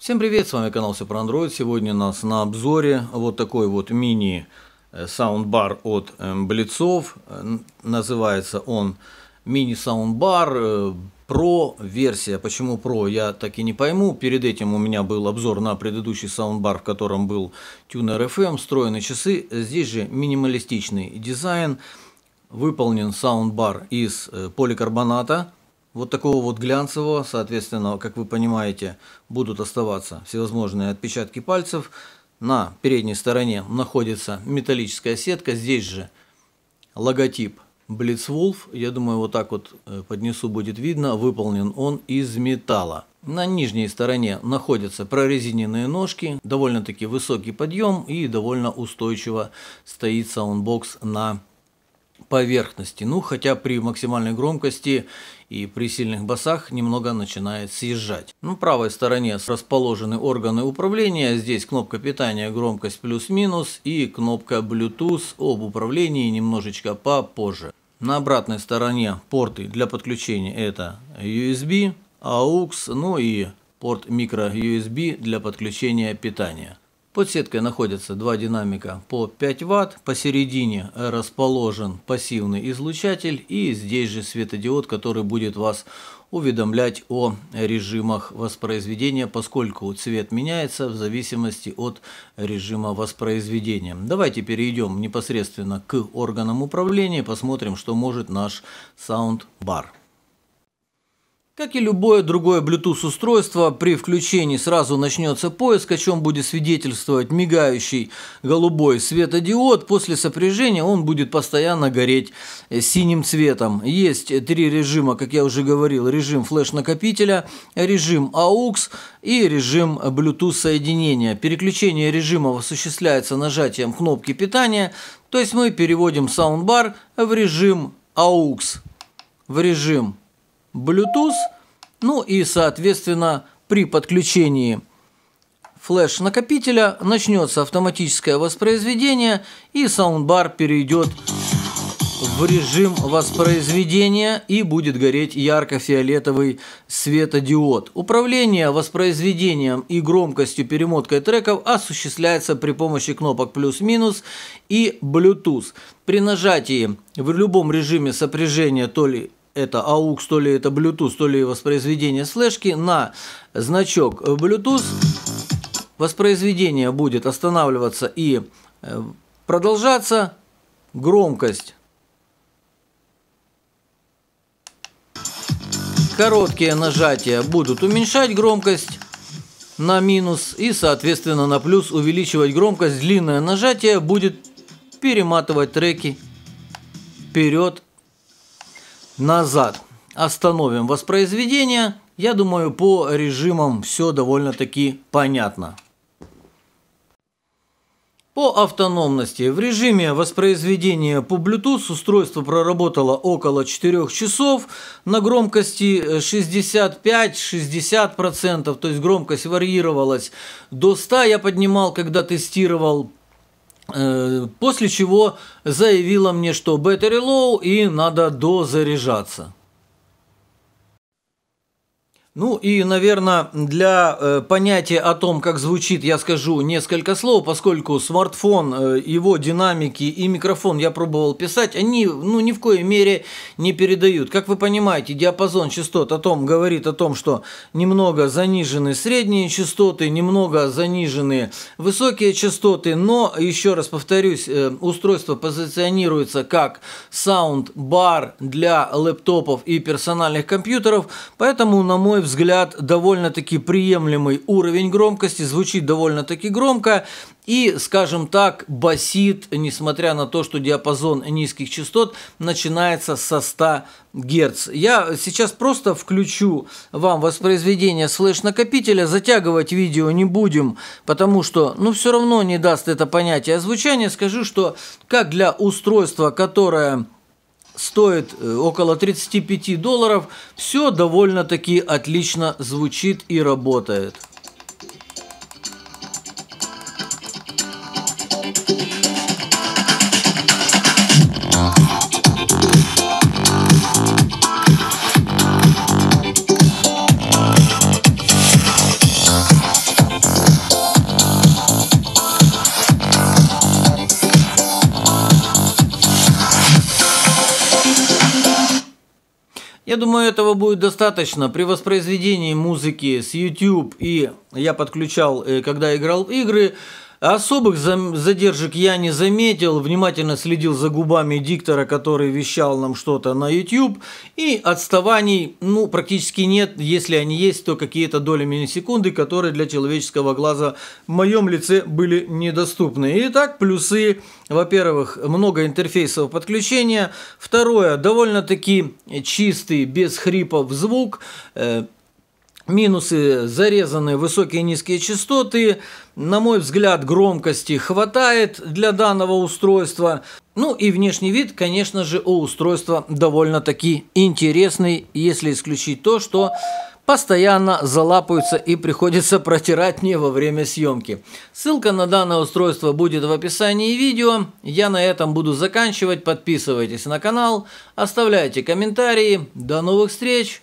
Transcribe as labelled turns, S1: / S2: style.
S1: Всем привет, с вами канал Все про Android. Сегодня у нас на обзоре вот такой вот мини э, саундбар от э, Blitzwolf. Называется он мини саундбар э, Pro версия. Почему Pro, я так и не пойму. Перед этим у меня был обзор на предыдущий саундбар, в котором был тюнер FM, встроенные часы. Здесь же минималистичный дизайн. Выполнен саундбар из поликарбоната вот такого вот глянцевого, соответственно, как вы понимаете, будут оставаться всевозможные отпечатки пальцев. На передней стороне находится металлическая сетка, здесь же логотип Blitzwolf, я думаю, вот так вот э, поднесу, будет видно, выполнен он из металла. На нижней стороне находятся прорезиненные ножки, довольно-таки высокий подъем и довольно устойчиво стоит саундбокс на поверхности. Ну, хотя при максимальной громкости и при сильных басах немного начинает съезжать. На правой стороне расположены органы управления. Здесь кнопка питания, громкость плюс-минус и кнопка Bluetooth об управлении немножечко попозже. На обратной стороне порты для подключения это USB, AUX, ну и порт micro USB для подключения питания. Под сеткой находятся два динамика по 5 Вт, посередине расположен пассивный излучатель и здесь же светодиод, который будет вас уведомлять о режимах воспроизведения, поскольку цвет меняется в зависимости от режима воспроизведения. Давайте перейдем непосредственно к органам управления, посмотрим, что может наш саундбар. Как и любое другое Bluetooth устройство, при включении сразу начнется поиск, о чем будет свидетельствовать мигающий голубой светодиод. После сопряжения он будет постоянно гореть э, синим цветом. Есть три режима, как я уже говорил, режим флеш-накопителя, режим AUX и режим Bluetooth соединения. Переключение режимов осуществляется нажатием кнопки питания, то есть мы переводим саундбар в режим AUX, в режим Bluetooth, ну и, соответственно, при подключении флеш-накопителя начнется автоматическое воспроизведение и саундбар перейдет в режим воспроизведения и будет гореть ярко-фиолетовый светодиод. Управление воспроизведением и громкостью перемоткой треков осуществляется при помощи кнопок плюс-минус и Bluetooth. При нажатии в любом режиме сопряжения то ли это AUX, то ли это Bluetooth, то ли воспроизведение с на значок Bluetooth воспроизведение будет останавливаться и э, продолжаться. Громкость. Короткие нажатия будут уменьшать громкость на минус и, соответственно, на плюс увеличивать громкость. Длинное нажатие будет перематывать треки вперед назад. Остановим воспроизведение. Я думаю, по режимам все довольно-таки понятно. По автономности. В режиме воспроизведения по Bluetooth устройство проработало около 4 часов на громкости 65-60%, то есть громкость варьировалась до 100. Я поднимал, когда тестировал Э, после чего заявила мне, что battery low и надо дозаряжаться. Ну и, наверное, для э, понятия о том, как звучит, я скажу несколько слов, поскольку смартфон, э, его динамики и микрофон я пробовал писать, они ну, ни в коей мере не передают. Как вы понимаете, диапазон частот о том говорит о том, что немного занижены средние частоты, немного занижены высокие частоты, но, еще раз повторюсь, э, устройство позиционируется как саунд-бар для лэптопов и персональных компьютеров, поэтому, на мой мой взгляд, довольно-таки приемлемый уровень громкости, звучит довольно-таки громко и, скажем так, басит, несмотря на то, что диапазон низких частот начинается со 100 Гц. Я сейчас просто включу вам воспроизведение с флеш-накопителя, затягивать видео не будем, потому что, ну, все равно не даст это понятие звучания. Скажу, что как для устройства, которое стоит э, около 35 долларов. Все довольно-таки отлично звучит и работает. Я думаю, этого будет достаточно. При воспроизведении музыки с YouTube, и я подключал, э, когда играл игры, Особых задержек я не заметил, внимательно следил за губами диктора, который вещал нам что-то на YouTube, и отставаний, ну, практически нет, если они есть, то какие-то доли миллисекунды, которые для человеческого глаза в моем лице были недоступны. Итак, плюсы, во-первых, много интерфейсов подключения, второе, довольно-таки чистый, без хрипов звук, э, минусы зарезанные высокие и низкие частоты. На мой взгляд, громкости хватает для данного устройства. Ну и внешний вид, конечно же, у устройства довольно-таки интересный, если исключить то, что постоянно залапаются и приходится протирать мне во время съемки. Ссылка на данное устройство будет в описании видео. Я на этом буду заканчивать. Подписывайтесь на канал, оставляйте комментарии. До новых встреч!